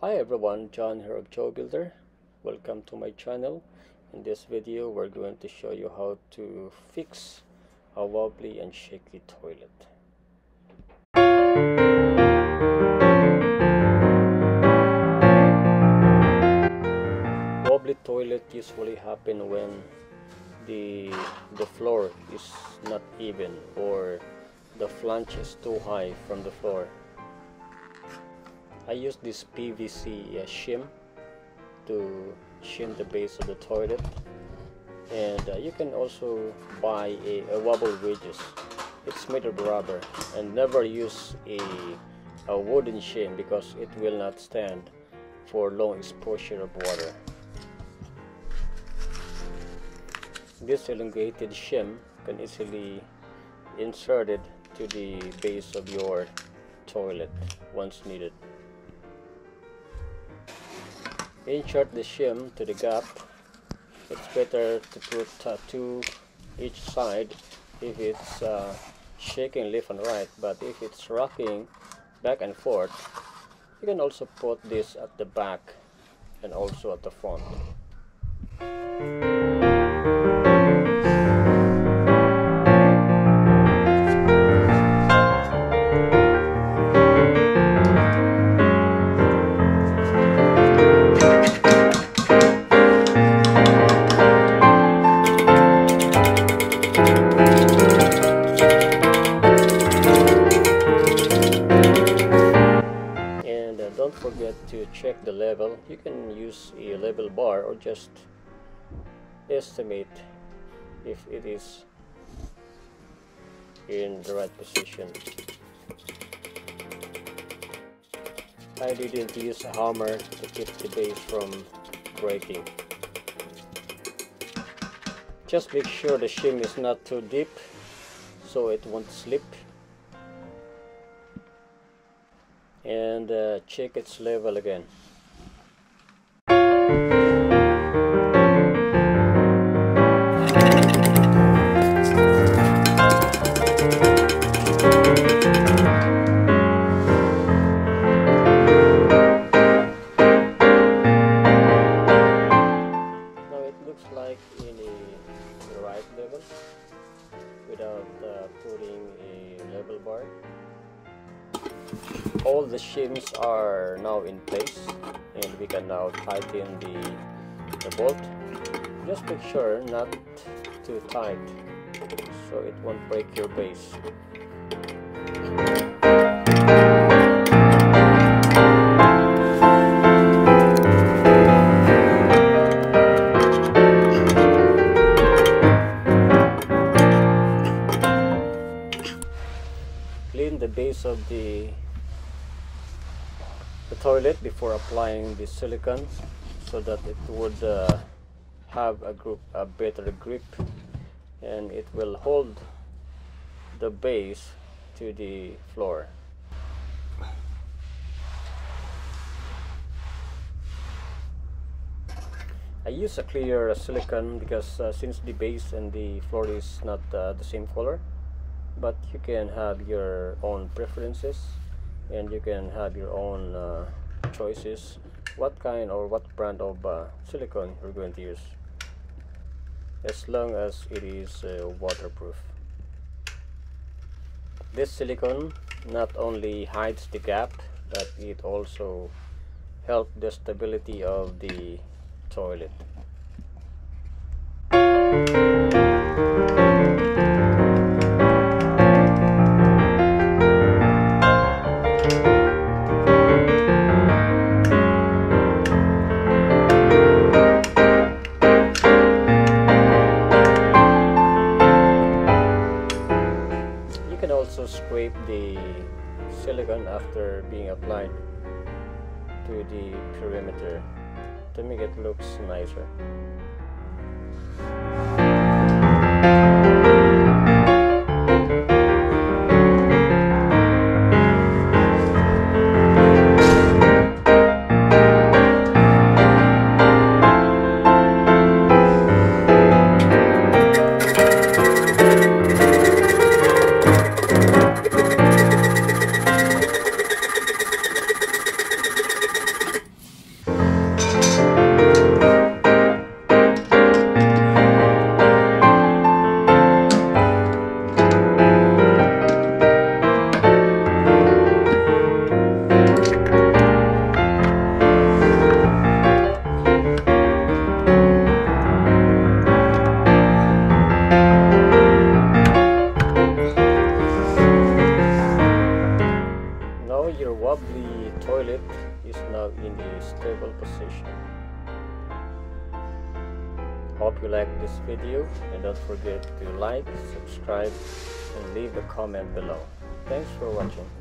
Hi everyone, John here of Jo Builder. Welcome to my channel. In this video, we're going to show you how to fix a wobbly and shaky toilet. Wobbly toilet usually happen when the the floor is not even or the flange is too high from the floor I use this PVC uh, shim to shim the base of the toilet. And uh, you can also buy a, a wobble wedges. It's made of rubber and never use a, a wooden shim because it will not stand for long exposure of water. This elongated shim can easily inserted to the base of your toilet once needed insert the shim to the gap. It's better to put uh, two each side if it's uh, shaking left and right but if it's rocking back and forth you can also put this at the back and also at the front use a level bar or just estimate if it is in the right position. I didn't use a hammer to keep the base from breaking. Just make sure the shim is not too deep so it won't slip. And uh, check its level again all the shims are now in place and we can now tighten the, the bolt. Just make sure not too tight so it won't break your base base of the the toilet before applying the silicone so that it would uh, have a group a better grip. And it will hold the base to the floor. I use a clear silicone because uh, since the base and the floor is not uh, the same color but you can have your own preferences and you can have your own uh, choices what kind or what brand of uh, silicone you're going to use. As long as it is uh, waterproof. This silicone not only hides the gap but it also helps the stability of the toilet after being applied to the perimeter to make it looks nicer. Position. Hope you like this video and don't forget to like, subscribe and leave a comment below. Thanks for watching.